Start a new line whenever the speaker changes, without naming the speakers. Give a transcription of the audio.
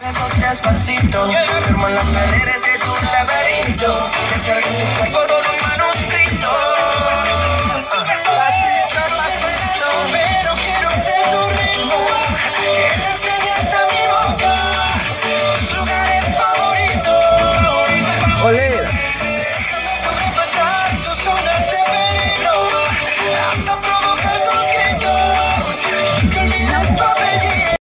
Esos tres pasitos, las paredes de tu laberinto, que tu cuerpo todo un manuscrito. Pasito a pasito, pero quiero ser tu ritmo, que le enseñes a mi boca, tus lugares favoritos.